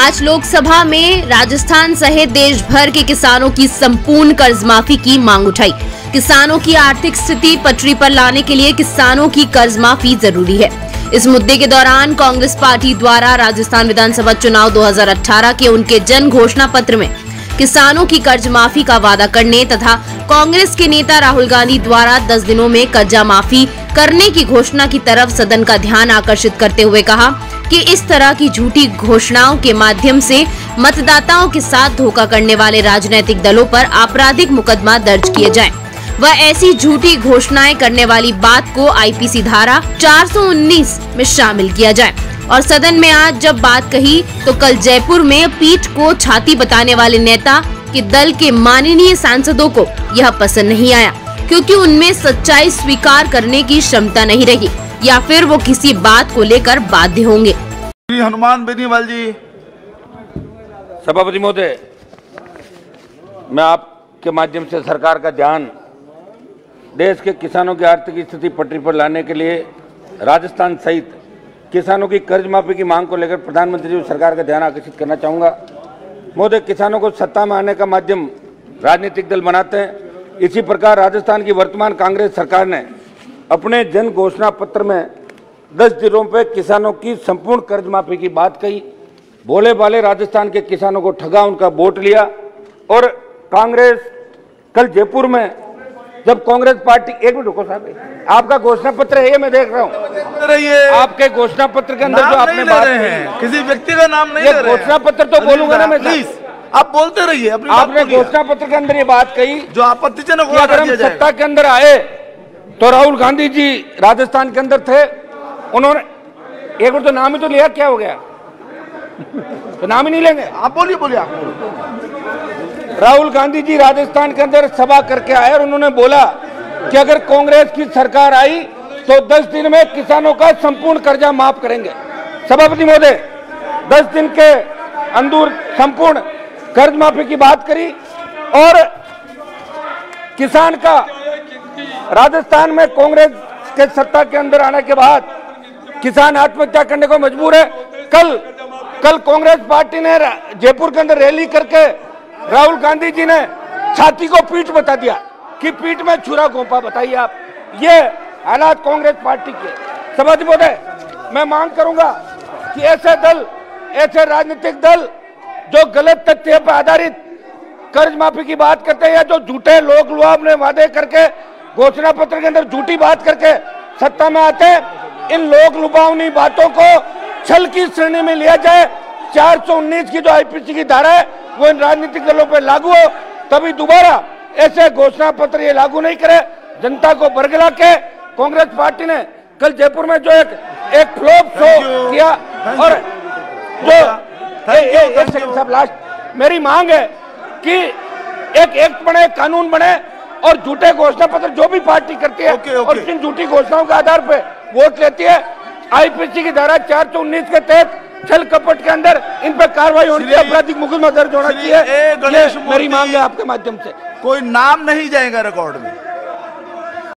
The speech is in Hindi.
आज लोकसभा में राजस्थान सहित देश भर के किसानों की संपूर्ण कर्ज माफ़ी की मांग उठाई। किसानों की आर्थिक स्थिति पटरी पर लाने के लिए किसानों की कर्ज माफ़ी ज़रूरी है। इस मुद्दे के दौरान कांग्रेस पार्टी द्वारा राजस्थान विधानसभा चुनाव 2018 के उनके जन घोषणा पत्र में किसानों की कर्ज माफ़ी का वादा करने तथा कांग्रेस के नेता राहुल गांधी द्वारा 10 दिनों में कर्जा माफ़ी करने की घोषणा की तरफ़ सदन का ध्यान आकर्षित करते हुए कहा कि इस तरह की झूठी घोषणाओं के माध्यम से मतदाताओं के साथ धोखा करने वाले राजनीतिक दलों पर आपराधिक मुकदमा दर्ज किए जाएँ। वह ऐसी झूठी घोषणाएँ करने वाली बात को आईपीसी धारा 419 में शामिल किया जाए और सदन में आज जब बात कही तो कल जयपुर में पीठ को छाती बताने वाले नेता के दल के माननीय सांसदों को यह पसंद नहीं आया, क्योंकि उनमें सच्चाई स्वीकार करने की क्षमता नहीं रही या फिर वो किसी बात को लेकर बाध्य होंगे। श्री हनुमान बेनीवाल जी। सभापति महोदय मैं आपके माध्यम से सरकार का ध्यान देश के किसानों की आर्थिक स्थिति पटरी पर लाने के लिए राजस्थान सहित किसानों की कर्ज माफ़ी की मांग को लेकर प्रधानमंत्री जी सरकार का ध्यान आकर्षित करना चाहूँगा। महोदय किसानों को सत्ता में आने का माध्यम राजनीतिक दल बनाते हैं। इसी प्रकार राजस्थान की वर्तमान कांग्रेस सरकार ने अपने जन घोषणा पत्र में 10 दिनों पर किसानों की संपूर्ण कर्ज माफ़ी की बात कही। भोले भाले राजस्थान के किसानों को ठगा उनका वोट लिया और कांग्रेस कल जयपुर में जब कांग्रेस पार्टी एक मिनट रुको साहब आपका घोषणा पत्र है ये मैं देख रहा हूँ। आपके घोषणा पत्र के अंदर जो आपने बात रहे हैं किसी व्यक्ति का नाम नहीं ये। घोषणा पत्र तो बोलूँगा ना मैं प्लीज़ आप बोलते रहिए आपने घोषणा पत्र के अंदर ये बात कही जो आपत्तिजनक अगर हम सत्ता के अंदर आए तो राहुल गांधी जी राजस्थान के अंदर थे उन्होंने एक बार तो नाम ही तो लिया क्या हो गया? तो नाम ही नहीं लेंगे। आप बोलिए बोलिए आप। राहुल गांधी जी राजस्थान के अंदर सभा करके आए और उन्होंने बोला कि अगर कांग्रेस की सरकार आई तो 10 दिन में किसानों का संपूर्ण कर्जा माफ़ करेंगे। सभापति महोदय 10 दिन के अंदर संपूर्ण कर्ज माफ़ी की बात करी और किसान का राजस्थान में कांग्रेस के सत्ता के अंदर आने के बाद किसान आत्महत्या करने को मजबूर है। कल कल कांग्रेस पार्टी ने जयपुर के अंदर रैली करके राहुल गांधी जी ने छाती को पीठ बता दिया कि पीठ में छुरा घोंपा, बताइए आप। ये हालात कांग्रेस पार्टी के। सभापति महोदय मैं मांग करूँगा कि ऐसे दल, ऐसे राजनीतिक दल जो गलत तथ्य पर आधारित कर्ज माफ़ी की बात करते हैं या जो झूठे लोग लुआब ने वादे करके घोषणा पत्र के अंदर झूठी बात करके सत्ता में आते इन लोक लुभावनी बातों को छल की श्रेणी में लिया जाए। 419 की जो आईपीसी की धारा है वो इन राजनीतिक दलों पर लागू हो तभी दोबारा ऐसे घोषणा पत्र ये लागू नहीं करे। जनता को बरगला के कांग्रेस पार्टी ने कल जयपुर में जो एक एक फ्लोप शो किया और जो. साहब लास्ट मेरी मांग है कि एक एक्ट बने कानून बने और झूठे घोषणा पत्र जो भी पार्टी करती है Okay, okay. और जिन झूठी घोषणाओं के आधार पर वोट लेती है आईपीसी की धारा चार सौ उन्नीस के तहत छल कपट के अंदर इन पर कार्रवाई होनी चाहिए आपराधिक मुकदमा दर्ज होना चाहिए। मेरी मांग है आपके माध्यम से। कोई नाम नहीं जाएगा रिकॉर्ड में।